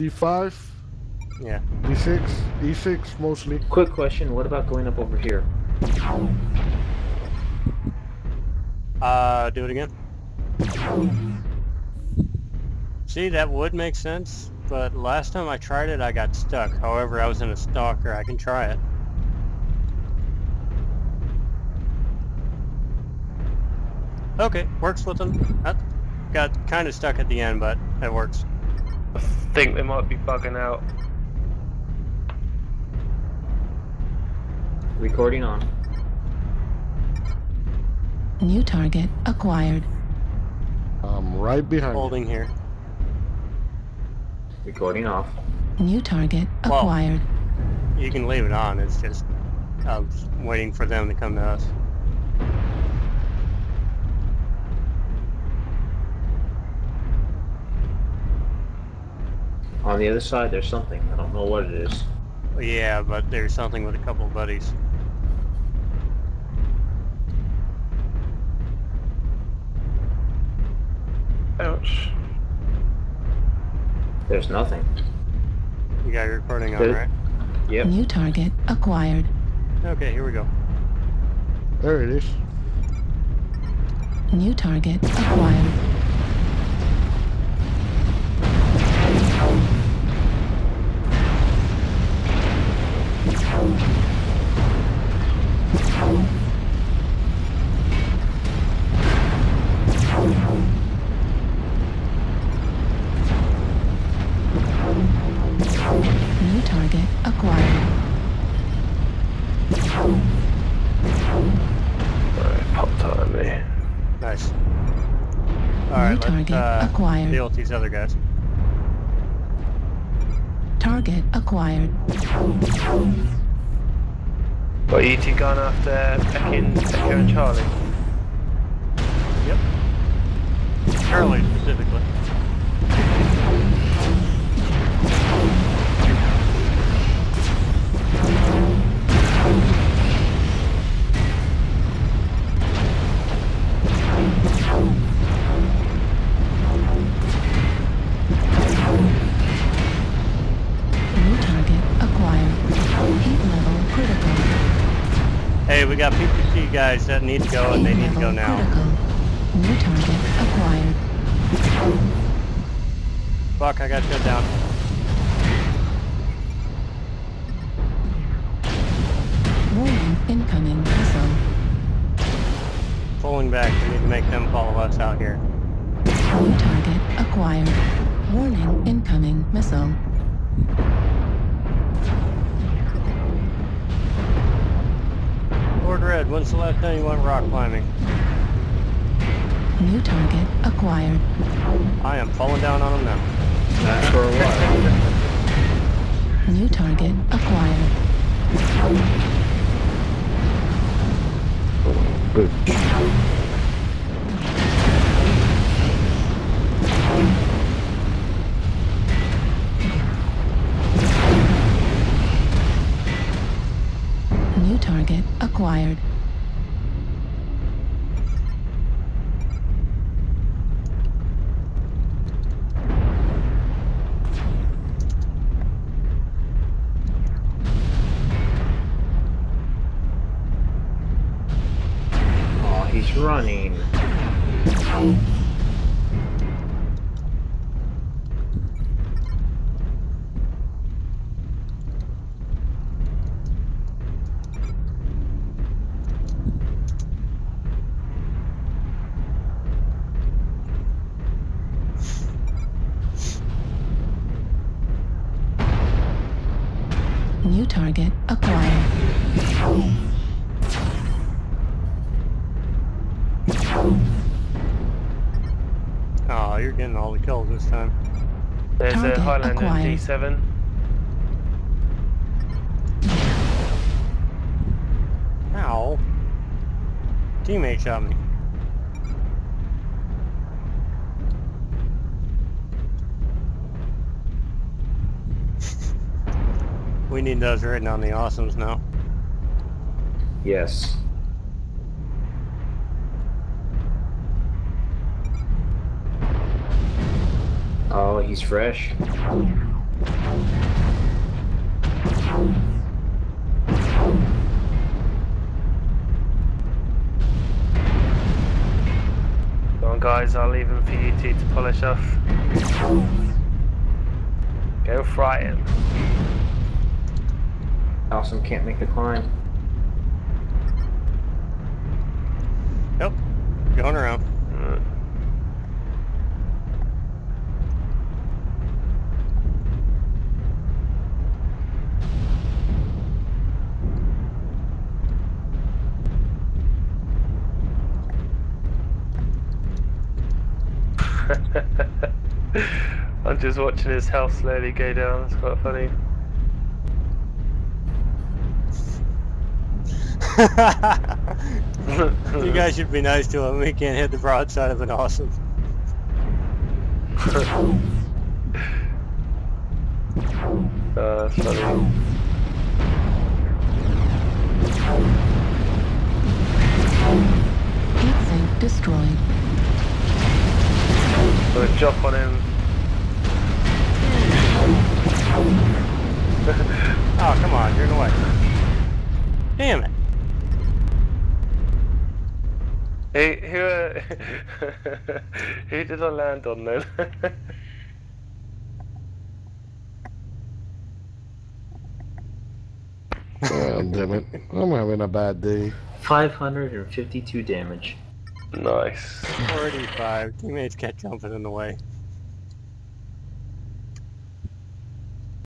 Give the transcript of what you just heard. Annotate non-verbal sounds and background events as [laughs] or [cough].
D5, Yeah. D6, E6 mostly. Quick question, what about going up over here? Uh, do it again. See, that would make sense, but last time I tried it, I got stuck. However, I was in a stalker. I can try it. Okay, works with them. I got kind of stuck at the end, but it works. I think they might be bugging out. Recording on. New target acquired. I'm right behind you. Holding here. Recording off. New target Well- acquired. You can leave it on. It's just I was waiting for them to come to us. On the other side, there's something. I don't know what it is. Yeah, but there's something with a couple of buddies. Ouch. There's nothing. You got your recording on, right? Yep. New target acquired. Okay, here we go. There it is. New target acquired. Nice. Alright, let's target uh, acquired. deal with these other guys. Target acquired. Got ET gun after Ekin, Echo and Charlie. Yep. Charlie specifically. Got PPC guys that need to go and they need to go now. New target acquired. Fuck, I got shut down. Warning incoming missile. Pulling back. We need to make them follow us out here. New target acquired. Lordred, when's the last time you went rock climbing? New target acquired. I am falling down on them now. Not for a while. New target acquired. Good. New target acquired. He's running. New target acquired. You're getting all the kills this time. There's Target a Highlander acquired. D7. Ow. Teammate shot me. we need those written on the awesomes now. Yes. he's fresh. Go on guys, I'll leave him for you two to polish off. Go fry him. Awesome, can't make the climb. Nope, going around. I'm just watching his health slowly go down. It's quite funny. [laughs] you guys should be nice to him. we can't hit the broadside of an awesome. [laughs] Uh, that's funny. Heat sink destroyed. Gonna jump on him. [laughs] Oh, come on. You're in the way. Damn it. Hey, who, uh, [laughs] who did I land on then? [laughs] Damn it. I'm having a bad day. 552 damage. Nice. 45. Teammates kept jumping in the way.